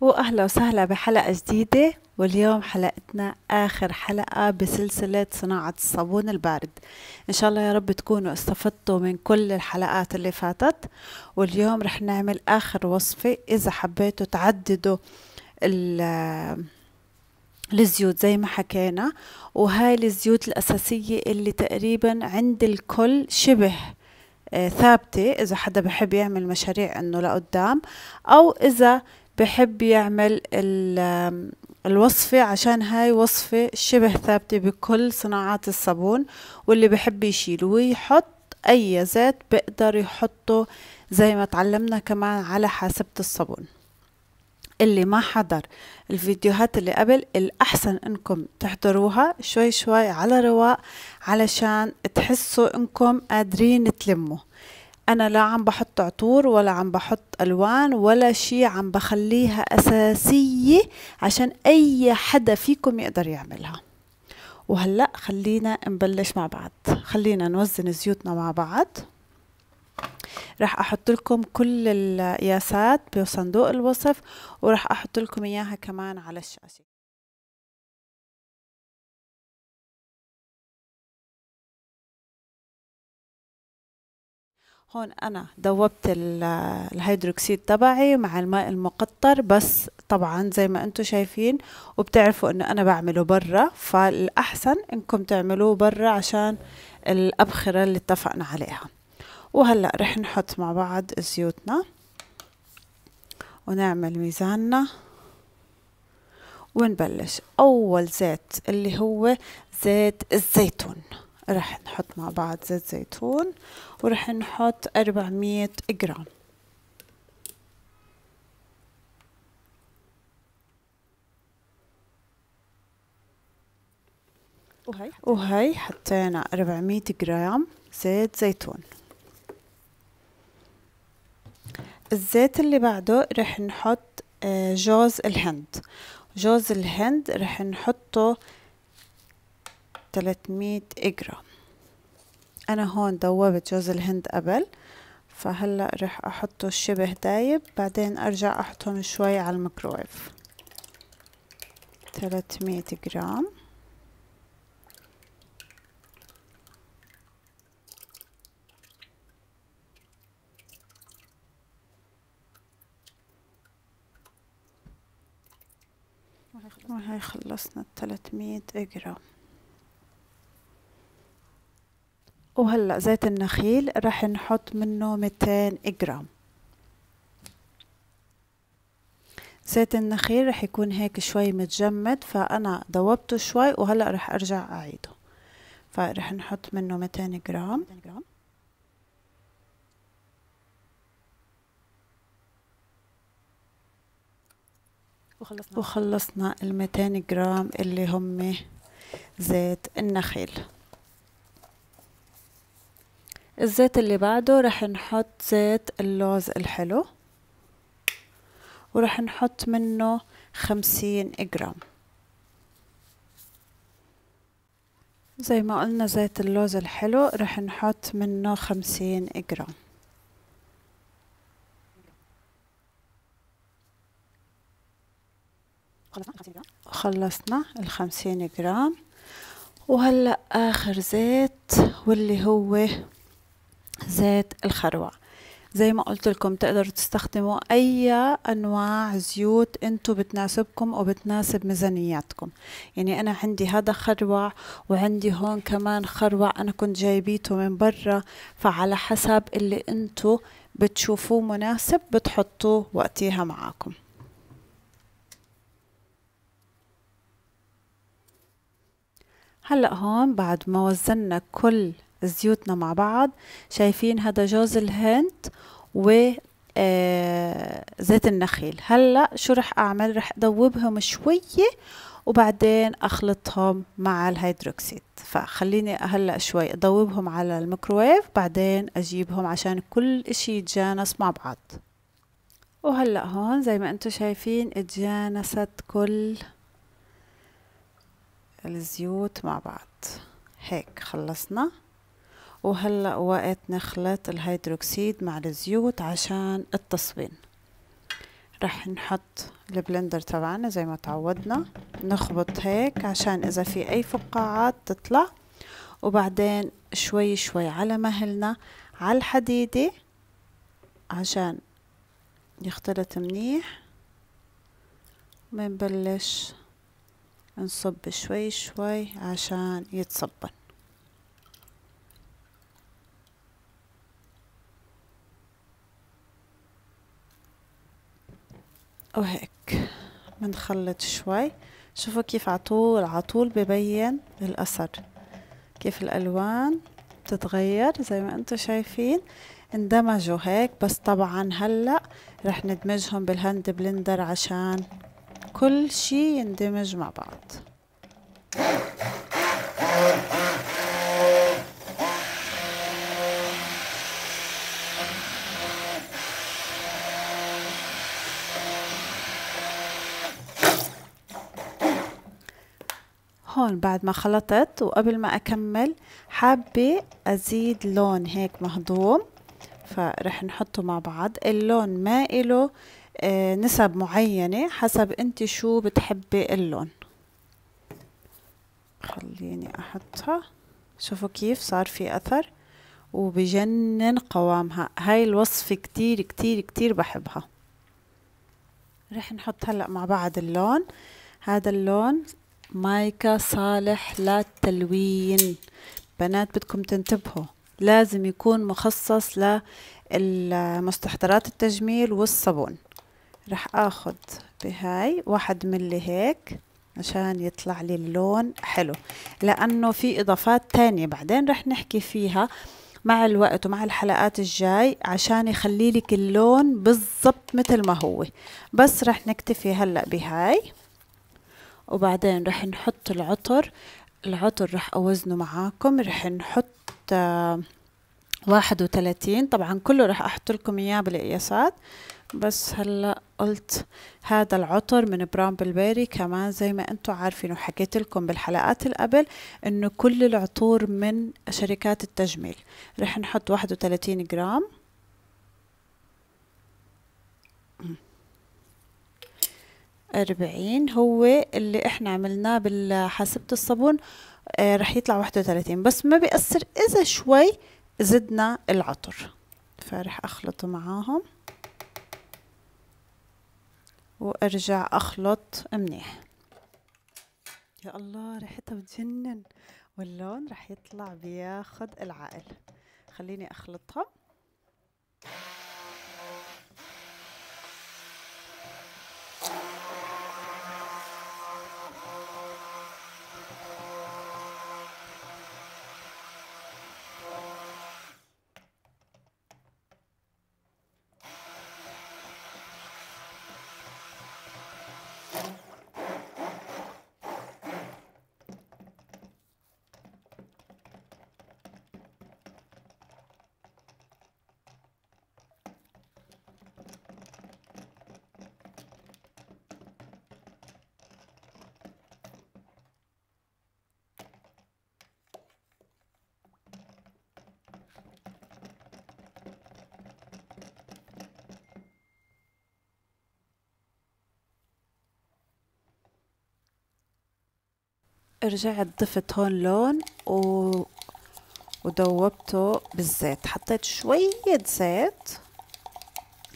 وأهلا وسهلا بحلقة جديدة واليوم حلقتنا آخر حلقة بسلسلة صناعة الصابون البارد. إن شاء الله يا رب تكونوا استفدتوا من كل الحلقات اللي فاتت واليوم رح نعمل آخر وصفة إذا حبيتوا تعددوا الزيوت زي ما حكينا. وهاي الزيوت الأساسية اللي تقريبا عند الكل شبه آه، ثابتة إذا حدا بحب يعمل مشاريع إنه لقدام أو إذا بحب يعمل الوصفة عشان هاي وصفة شبه ثابتة بكل صناعات الصابون واللي بحب يشيل ويحط أي زيت بقدر يحطه زي ما تعلمنا كمان على حاسبة الصابون. اللي ما حضر الفيديوهات اللي قبل الأحسن إنكم تحضروها شوي شوي على رواق علشان تحسوا إنكم قادرين تلموا. أنا لا عم بحط عطور ولا عم بحط ألوان ولا شي عم بخليها أساسية عشان أي حدا فيكم يقدر يعملها. وهلأ خلينا نبلش مع بعض. خلينا نوزن زيوتنا مع بعض. راح أحط لكم كل القياسات بصندوق الوصف وراح أحط لكم إياها كمان على الشاشة. هون أنا دوبت الهيدروكسيد تبعي مع الماء المقطر بس طبعا زي ما أنتم شايفين وبتعرفوا إنه أنا بعمله برا فالأحسن إنكم تعملوه برا عشان الأبخرة اللي اتفقنا عليها. وهلأ رح نحط مع بعض زيوتنا ونعمل ميزاننا ونبلش. أول زيت اللي هو زيت الزيتون. رح نحط مع بعض زيت زيتون ورح نحط أربعمية جرام. وهي؟ وهي حطينا أربعمية جرام زيت زيتون. الزيت اللي بعده رح نحط آه، جوز الهند. جوز الهند رح نحطه 300 جرام أنا هون ذوبت جوز الهند قبل فهلأ رح أحطه شبه دايب بعدين أرجع أحطهم شوي على الميكرويف. 300 جرام. وهي خلصنا الثلاثمية جرام وهلأ زيت النخيل راح نحط منه ميتين جرام. زيت النخيل رح يكون هيك شوي متجمد فأنا ذوبته شوي وهلأ رح أرجع أعيده. فرح نحط منه ميتين جرام. وخلصنا. وخلصنا ال 200 جرام اللي هم زيت النخيل. الزيت اللي بعده رح نحط زيت اللوز الحلو ورح نحط منه خمسين جرام. زي ما قلنا زيت اللوز الحلو رح نحط منه خمسين جرام. خلصنا الخمسين جرام. وهلأ آخر زيت واللي هو زيت الخروع. زي ما قلت لكم تقدروا تستخدموا أي أنواع زيوت انتو بتناسبكم وبتناسب ميزانياتكم. يعني أنا عندي هذا خروع وعندي هون كمان خروع أنا كنت جايبيته من برا فعلى حسب اللي انتو بتشوفوه مناسب بتحطوه وقتها معاكم. هلأ هون بعد ما وزنا كل زيوتنا مع بعض شايفين هذا جوز الهند و آه زيت النخيل. هلأ شو رح أعمل؟ رح ادوبهم شوية وبعدين أخلطهم مع الهيدروكسيد. فخليني هلأ شوي ادوبهم على الميكروويف بعدين أجيبهم عشان كل إشي يتجانس مع بعض. وهلأ هون زي ما أنتم شايفين اتجانست كل الزيوت مع بعض. هيك خلصنا. وهلأ وقت نخلط الهيدروكسيد مع الزيوت عشان التصبين رح نحط ال blender تبعنا زي ما تعودنا نخبط هيك عشان إذا في أي فقاعات تطلع. وبعدين شوي شوي على مهلنا على الحديدة عشان يختلط منيح. بنبلش نصب شوي شوي عشان يتصبن. وهيك بنخلط شوي. شوفوا كيف عطول عطول ببين الأثر. كيف الألوان بتتغير زي ما أنتم شايفين. اندمجوا هيك. بس طبعا هلأ رح ندمجهم بال hand blender عشان كل شي يندمج مع بعض. هون بعد ما خلطت وقبل ما أكمل حابة أزيد لون هيك مهضوم فرح نحطه مع بعض. اللون ما إله آه نسب معينة حسب أنت شو بتحبي اللون. خليني أحطها. شوفوا كيف صار في أثر وبجنن قوامها. هاي الوصفة كتير كتير كتير بحبها. رح نحط هلأ مع بعض اللون. هذا اللون مايكا صالح للتلوين بنات بدكم تنتبهوا. لازم يكون مخصص لمستحضرات التجميل والصابون. رح اخد بهاي واحد ملي هيك عشان يطلع لي اللون حلو. لأنه في إضافات تانية بعدين رح نحكي فيها مع الوقت ومع الحلقات الجاي عشان يخلي لك اللون بالضبط مثل ما هو. بس رح نكتفي هلأ بهاي. وبعدين رح نحط العطر. العطر رح أوزنه معاكم. رح نحط آه واحد وثلاثين. طبعا كله رح أحط لكم إياه بالقياسات بس هلأ قلت هذا العطر من براون بلبيري كمان زي ما أنتم عارفين وحكيت لكم بالحلقات اللي قبل إنه كل العطور من شركات التجميل. رح نحط واحد وثلاثين جرام. أربعين هو اللي إحنا عملناه بحاسبة الصابون آه رح يطلع واحد وثلاثين. بس ما بيأثر إذا شوي زدنا العطر. فرح أخلطه معاهم وأرجع أخلط منيح. يا الله ريحتها بتجنن واللون رح يطلع بياخد العقل. خليني أخلطها. رجعت ضفت هون لون و... ودوبته بالزيت. حطيت شوية زيت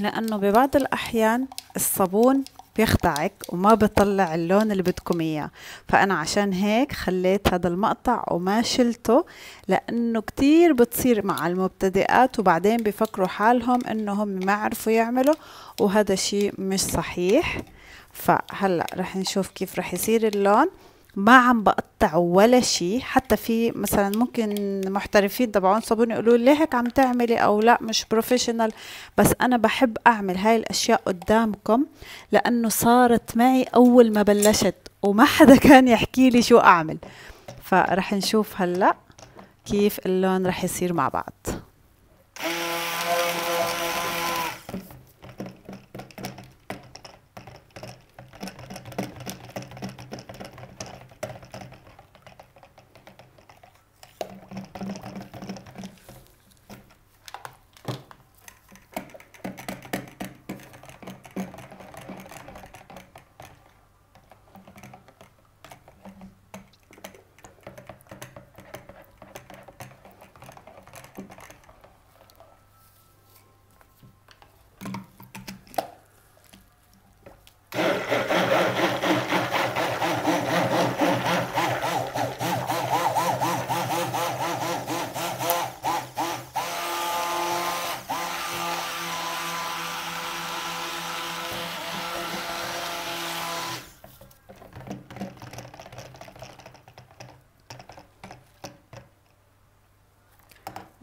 لأنه ببعض الأحيان الصابون بيخدعك وما بيطلع اللون اللي بدكم إياه. فأنا عشان هيك خليت هذا المقطع وما شلته لأنه كتير بتصير مع المبتدئات وبعدين بفكروا حالهم انهم ما عرفوا يعملوا وهذا شيء مش صحيح. فهلأ رح نشوف كيف رح يصير اللون. ما عم بقطع ولا شيء حتى في مثلا ممكن محترفين تبعون صابون يقولوا لي هيك عم تعملي؟ أو لا مش professional بس أنا بحب أعمل هاي الأشياء قدامكم لأنه صارت معي أول ما بلشت وما حدا كان يحكي لي شو أعمل. فرح نشوف هلأ كيف اللون رح يصير مع بعض.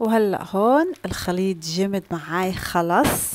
وهلا هون الخليط جمد معاي خلص.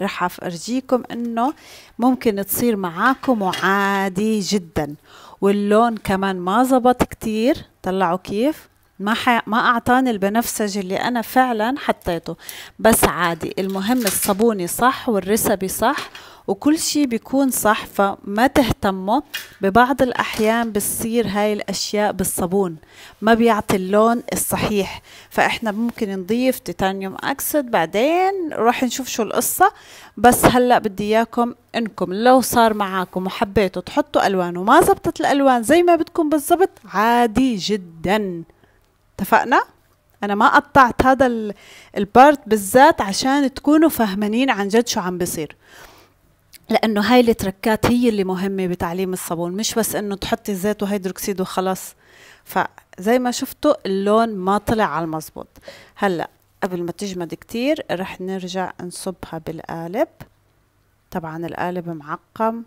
رح افرجيكم إنه ممكن تصير معاكم وعادي جدا. واللون كمان ما زبط كتير طلعوا كيف؟ ما ح... ما أعطاني البنفسجي اللي أنا فعلا حطيته. بس عادي المهم الصابوني صح والرسبي صح وكل شيء بيكون صح فما تهتموا ببعض الأحيان بتصير هاي الأشياء بالصابون ما بيعطي اللون الصحيح. فإحنا ممكن نضيف titanium oxide بعدين راح نشوف شو القصة. بس هلأ بدي إياكم إنكم لو صار معاكم وحبيتوا تحطوا ألوان وما زبطت الألوان زي ما بدكم بالضبط عادي جدا. اتفقنا؟ أنا ما قطعت هذا ال part بالذات عشان تكونوا فهمانين عن جد شو عم بصير لأنه هاي التركات هي اللي مهمة بتعليم الصابون مش بس إنه تحطي زيت وهيدروكسيد وخلاص. فزي ما شفتوا اللون ما طلع على المزبوط. هلأ قبل ما تجمد كتير رح نرجع نصبها بالقالب. طبعا القالب معقم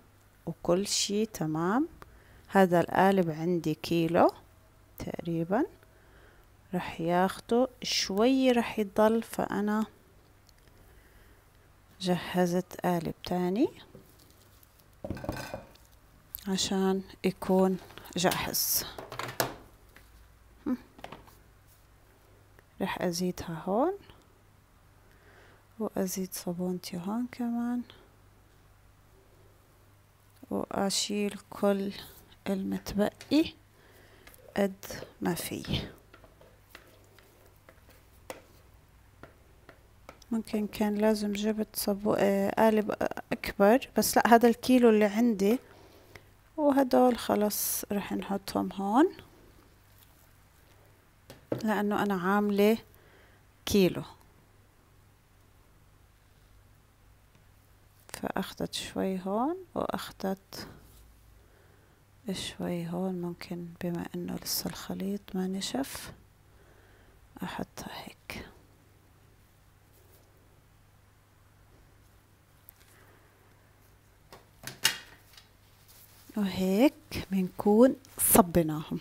وكل شي تمام. هذا القالب عندي كيلو تقريبا. رح ياخده شوي رح يضل فأنا جهزت قالب تاني. عشان يكون جاهز. رح أزيدها هون. وأزيد صابونتي هون كمان. وأشيل كل المتبقي قد ما فيه ممكن كان لازم جبت صبو... آه قالب أكبر بس لا هذا الكيلو اللي عندي وهدول خلص رح نحطهم هون لأنه أنا عاملة كيلو. فأخذت شوي هون وأخذت شوي هون ممكن بما إنه لسه الخليط ما نشف أحطها هيك. وهيك بنكون صبيناهم.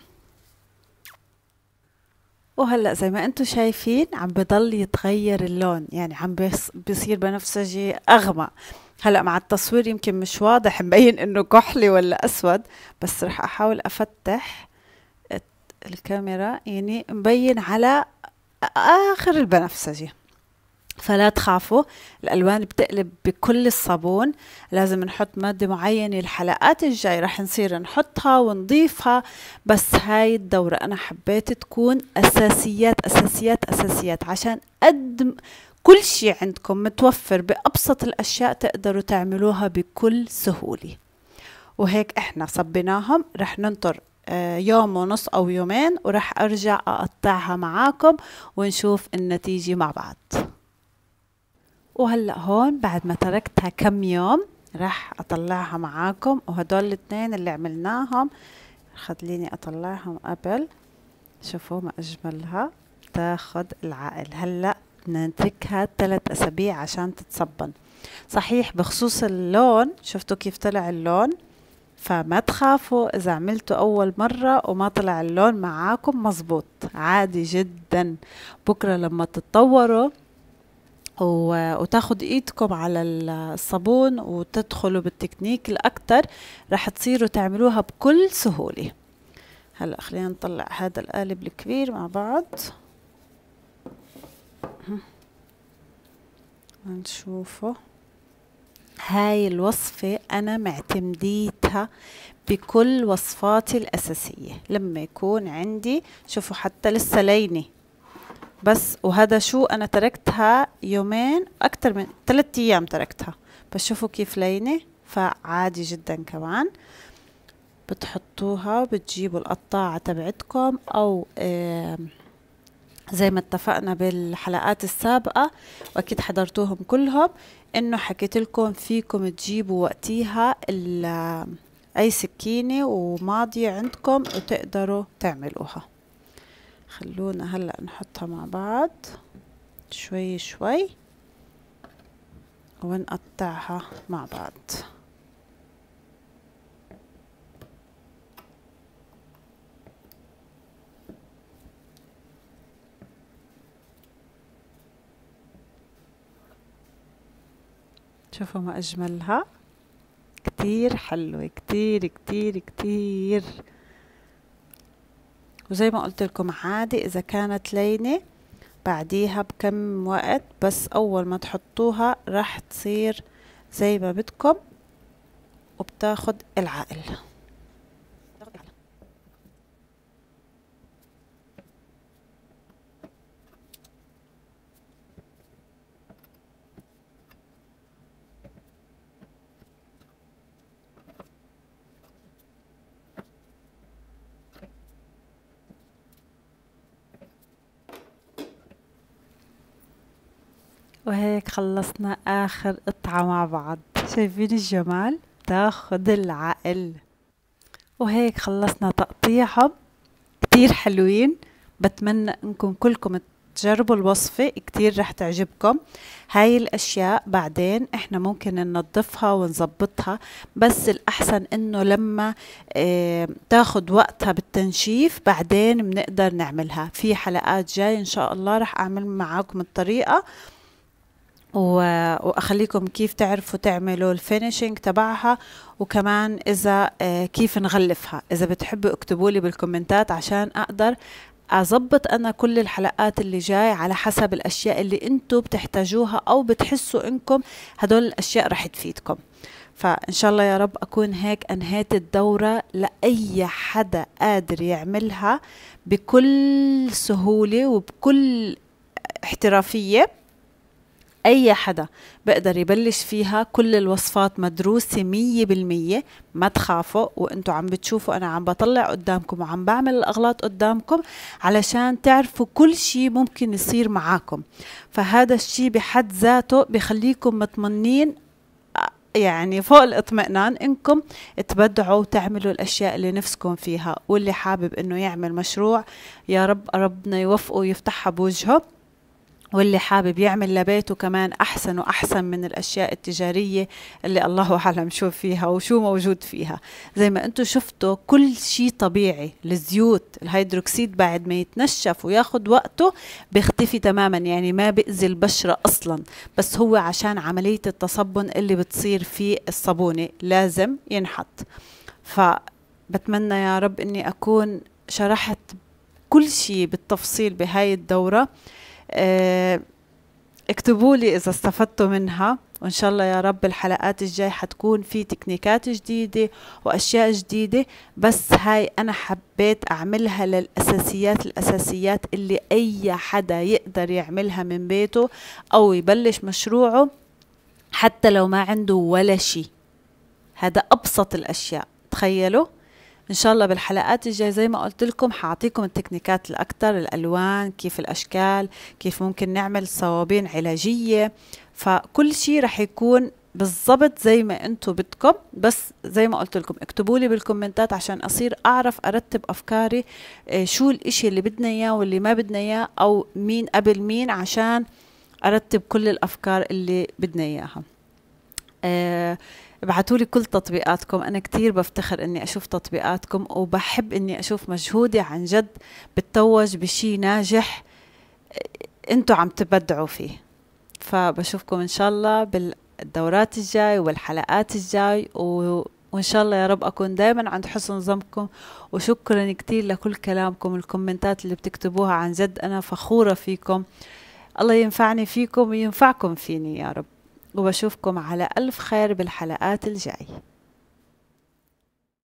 وهلأ زي ما أنتم شايفين عم بضل يتغير اللون يعني عم بيصير بنفسجي أغمق. هلأ مع التصوير يمكن مش واضح مبين إنه كحلي ولا أسود بس رح أحاول أفتح الكاميرا يعني مبين على آخر البنفسجي. فلا تخافوا الألوان بتقلب بكل الصابون. لازم نحط مادة معينة الحلقات الجاي رح نصير نحطها ونضيفها. بس هاي الدورة أنا حبيت تكون أساسيات أساسيات أساسيات عشان قد كل شيء عندكم متوفر بأبسط الأشياء تقدروا تعملوها بكل سهولة. وهيك إحنا صبيناهم رح ننطر آه، يوم ونص أو يومين ورح أرجع أقطعها معاكم ونشوف النتيجة مع بعض. وهلأ هون بعد ما تركتها كم يوم راح أطلعها معاكم. وهدول الاثنين اللي عملناهم خليني أطلعهم قبل. شوفوا ما أجملها. تاخد العقل. هلأ بدنا نتركها ثلاث أسابيع عشان تتصبن. صحيح بخصوص اللون شفتوا كيف طلع اللون؟ فما تخافوا إذا عملتوا أول مرة وما طلع اللون معاكم مزبوط. عادي جدا. بكرة لما تتطوروا وتاخد ايدكم على الصابون وتدخلوا بالتكنيك الأكتر رح تصيروا تعملوها بكل سهولة. هلا خلينا نطلع هذا القالب الكبير مع بعض. نشوفه. هاي الوصفة أنا معتمديتها بكل وصفاتي الأساسية. لما يكون عندي شوفوا حتى لسه لينة. بس وهذا شو أنا تركتها يومين أكثر من ثلاثة أيام تركتها. بس شوفوا كيف لينة فعادي جدا كمان. بتحطوها بتجيبوا القطاعة تبعتكم أو زي ما اتفقنا بالحلقات السابقة وأكيد حضرتوهم كلهم إنه حكيت لكم فيكم تجيبوا وقتيها أي سكينة وماضية عندكم وتقدروا تعملوها. خلونا هلأ نحطها مع بعض شوي شوي ونقطعها مع بعض. شوفوا ما أجملها. كتير حلوة كتير كتير كتير. وزي ما قلت لكم عادي إذا كانت لينة بعديها بكم وقت بس أول ما تحطوها راح تصير زي ما بدكم وبتاخد العقل. وهيك خلصنا آخر قطعة مع بعض. شايفين الجمال؟ تاخد العقل. وهيك خلصنا تقطيعهم. كتير حلوين. بتمنى إنكم كلكم تجربوا الوصفة. كتير رح تعجبكم. هاي الأشياء بعدين إحنا ممكن ننظفها ونظبطها. بس الأحسن إنه لما آه تاخد وقتها بالتنشيف بعدين بنقدر نعملها. في حلقات جاي إن شاء الله رح أعمل معاكم الطريقة. وأخليكم كيف تعرفوا تعملوا الفينيشينج تبعها وكمان إذا آه، كيف نغلفها. إذا بتحبوا اكتبوا لي بالكومنتات عشان أقدر أظبط أنا كل الحلقات اللي جاي على حسب الأشياء اللي أنتم بتحتاجوها أو بتحسوا إنكم هدول الأشياء رح تفيدكم. فإن شاء الله يا رب أكون هيك أنهيت الدورة لأي حدا قادر يعملها بكل سهولة وبكل احترافية. أي حدا بقدر يبلش فيها كل الوصفات مدروسة مية بالمية ما تخافوا وأنتوا عم بتشوفوا أنا عم بطلع قدامكم وعم بعمل الأغلاط قدامكم علشان تعرفوا كل شي ممكن يصير معاكم. فهذا الشي بحد ذاته بخليكم مطمنين يعني فوق الاطمئنان إنكم تبدعوا وتعملوا الأشياء اللي نفسكم فيها واللي حابب إنه يعمل مشروع يا رب ربنا يوفقه ويفتحها بوجهه. واللي حابب يعمل لبيته كمان أحسن وأحسن من الأشياء التجارية اللي الله أعلم شو فيها وشو موجود فيها. زي ما أنتم شفتوا كل شيء طبيعي الزيوت الهيدروكسيد بعد ما يتنشف وياخد وقته بيختفي تماما يعني ما بيأذي البشرة أصلا. بس هو عشان عملية التصبن اللي بتصير في الصابونة لازم ينحط. فبتمنى يا رب أني أكون شرحت كل شيء بالتفصيل بهاي الدورة. اكتبوا لي إذا استفدتوا منها. وإن شاء الله يا رب الحلقات الجاي حتكون في تكنيكات جديدة وأشياء جديدة. بس هاي أنا حبيت أعملها للأساسيات الأساسيات اللي أي حدا يقدر يعملها من بيته أو يبلش مشروعه حتى لو ما عنده ولا شيء. هذا أبسط الأشياء تخيلوا؟ إن شاء الله بالحلقات الجاية زي ما قلت لكم حأعطيكم التكنيكات الاكثر الألوان كيف الأشكال كيف ممكن نعمل صوابين علاجية. فكل شيء رح يكون بالضبط زي ما أنتم بدكم. بس زي ما قلت لكم اكتبوا لي بالكومنتات عشان أصير أعرف أرتب أفكاري آه شو الإشي اللي بدنا إياه واللي ما بدنا إياه أو مين قبل مين عشان أرتب كل الأفكار اللي بدنا إياها. آه ابعتوا لي كل تطبيقاتكم. أنا كثير بفتخر إني أشوف تطبيقاتكم وبحب إني أشوف مجهودي عن جد بتوج بشي ناجح أنتوا عم تبدعوا فيه. فبشوفكم إن شاء الله بالدورات الجاي والحلقات الجاي و وإن شاء الله يا رب أكون دائما عند حسن ظنكم. وشكرا كثير لكل كلامكم الكومنتات اللي بتكتبوها عن جد أنا فخورة فيكم. الله ينفعني فيكم وينفعكم فيني يا رب. وبشوفكم على ألف خير بالحلقات الجاي.